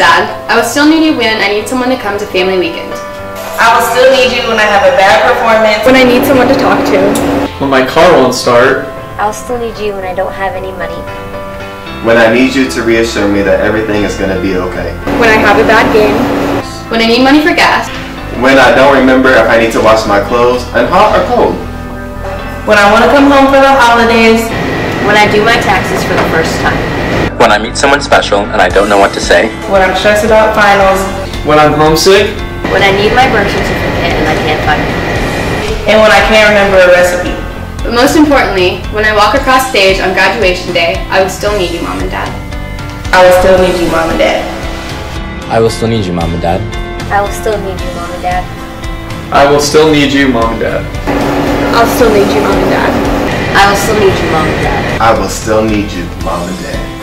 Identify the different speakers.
Speaker 1: Dad. I will still need you when I need someone to come to family weekend.
Speaker 2: I will still need you when I have a bad performance.
Speaker 3: When I need someone to talk to.
Speaker 4: When my car won't start.
Speaker 5: I'll still need you when I don't have any money.
Speaker 6: When I need you to reassure me that everything is going to be okay.
Speaker 3: When I have a bad game.
Speaker 1: When I need money for gas.
Speaker 6: When I don't remember if I need to wash my clothes and hot or cold.
Speaker 2: When I want to come home for the holidays.
Speaker 5: When I do my taxes for the first time.
Speaker 7: When I meet someone special and I don't know what to say.
Speaker 2: When I'm stressed about finals.
Speaker 4: When I'm homesick.
Speaker 5: When I need my birth certificate and I can't find it.
Speaker 2: And when I can't remember a recipe.
Speaker 1: But most importantly, when I walk across stage on graduation day, I will still need you, Mom and Dad.
Speaker 2: I will still need you, Mom and Dad.
Speaker 7: I will still need you, Mom and Dad.
Speaker 5: I will still need you, Mom and Dad.
Speaker 4: I will still need you, Mom and Dad.
Speaker 3: I'll still need you, Mom and Dad.
Speaker 5: I will still need you, Mom and Dad.
Speaker 6: I will still need you, Mom and Dad.